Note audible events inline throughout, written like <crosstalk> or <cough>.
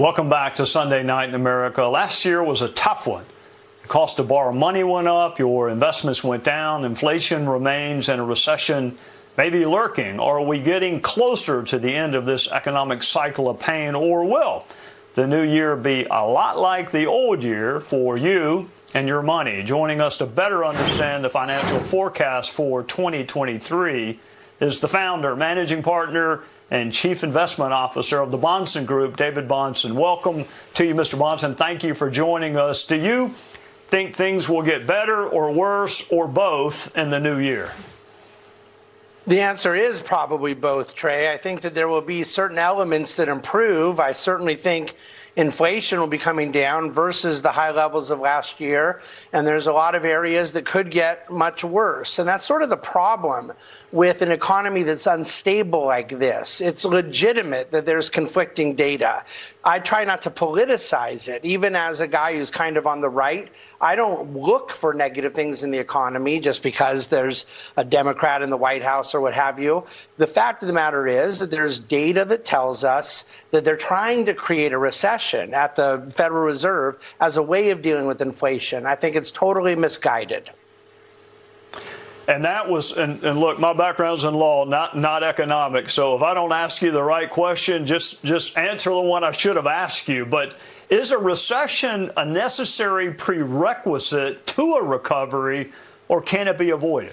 Welcome back to Sunday Night in America. Last year was a tough one. The cost to borrow money went up, your investments went down, inflation remains, and a recession may be lurking. Are we getting closer to the end of this economic cycle of pain, or will the new year be a lot like the old year for you and your money? Joining us to better understand the financial forecast for 2023 is the founder, managing partner, and Chief Investment Officer of the Bahnsen Group, David Bahnsen. Welcome to you, Mr. Bahnsen. Thank you for joining us. Do you think things will get better or worse or both in the new year? The answer is probably both, Trey. I think that there will be certain elements that improve. I certainly think inflation will be coming down versus the high levels of last year. And there's a lot of areas that could get much worse. And that's sort of the problem with an economy that's unstable like this. It's legitimate that there's conflicting data. I try not to politicize it. Even as a guy who's kind of on the right, I don't look for negative things in the economy just because there's a Democrat in the White House or what have you. The fact of the matter is that there's data that tells us that they're trying to create a recession at the Federal Reserve as a way of dealing with inflation. I think it's totally misguided. And that was, and, and, look, my background's in law, not not economics. So if I don't ask you the right question, just just answer the one I should have asked you. But is a recession a necessary prerequisite to a recovery, or can it be avoided?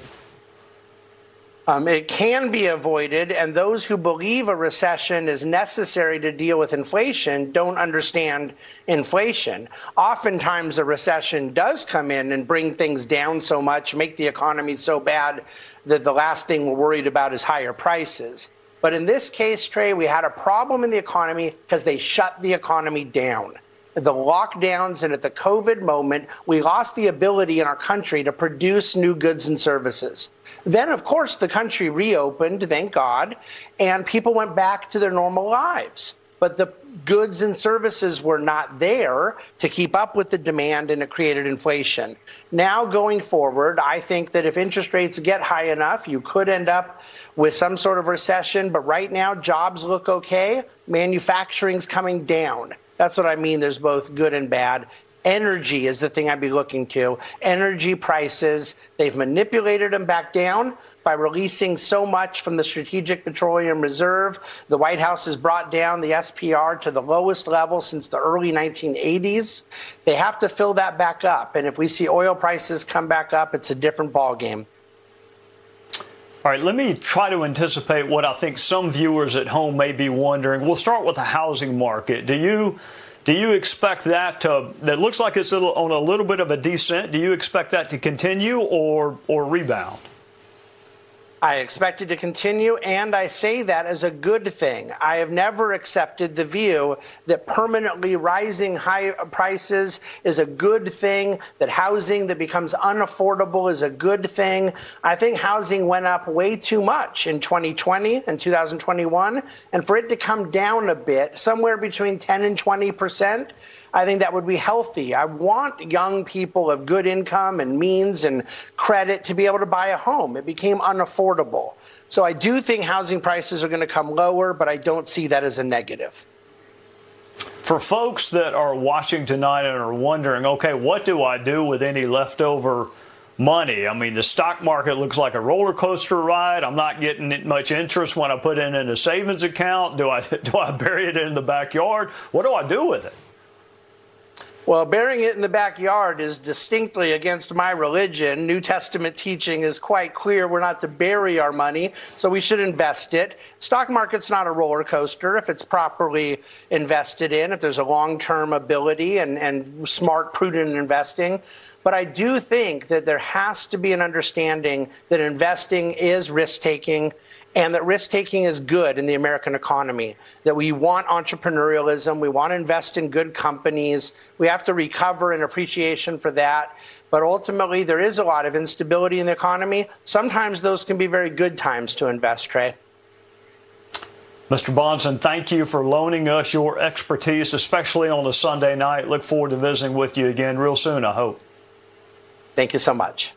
Um, it can be avoided, and those who believe a recession is necessary to deal with inflation don't understand inflation. Oftentimes, a recession does come in and bring things down so much, make the economy so bad that the last thing we're worried about is higher prices. But in this case, Trey, we had a problem in the economy because they shut the economy down the lockdowns and at the COVID moment, we lost the ability in our country to produce new goods and services. Then, of course, the country reopened, thank God, and people went back to their normal lives. But the goods and services were not there to keep up with the demand and it created inflation. Now, going forward, I think that if interest rates get high enough, you could end up with some sort of recession. But right now, jobs look okay. Manufacturing's coming down. That's what I mean. There's both good and bad. Energy is the thing I'd be looking to. Energy prices, they've manipulated them back down by releasing so much from the Strategic Petroleum Reserve. The White House has brought down the SPR to the lowest level since the early 1980s. They have to fill that back up. And if we see oil prices come back up, it's a different ballgame. All right, let me try to anticipate what I think some viewers at home may be wondering. We'll start with the housing market. Do you do you expect that to that looks like it's on a little bit of a descent? Do you expect that to continue or or rebound? I expect it to continue, and I say that as a good thing. I have never accepted the view that permanently rising high prices is a good thing, that housing that becomes unaffordable is a good thing. I think housing went up way too much in 2020 and 2021, and for it to come down a bit, somewhere between 10 and 20 percent, I think that would be healthy. I want young people of good income and means and credit to be able to buy a home. It became unaffordable. So I do think housing prices are going to come lower, but I don't see that as a negative. For folks that are watching tonight and are wondering, okay, what do I do with any leftover money? I mean, the stock market looks like a roller coaster ride. I'm not getting much interest when I put it in a savings account. Do I <laughs> do I bury it in the backyard? What do I do with it? Well, burying it in the backyard is distinctly against my religion. New Testament teaching is quite clear. We're not to bury our money, so we should invest it. Stock market's not a roller coaster if it's properly invested in, if there's a long term ability and, and smart, prudent investing. But I do think that there has to be an understanding that investing is risk taking and that risk taking is good in the American economy, that we want entrepreneurialism, we want to invest in good companies, we have to recover an appreciation for that. But ultimately, there is a lot of instability in the economy. Sometimes those can be very good times to invest, Trey. Mr. Bahnsen, thank you for loaning us your expertise, especially on a Sunday night. Look forward to visiting with you again real soon, I hope. Thank you so much.